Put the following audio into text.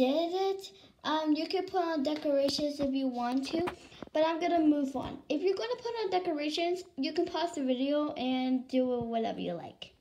did it, um, you can put on decorations if you want to, but I'm gonna move on. If you're gonna put on decorations, you can pause the video and do whatever you like.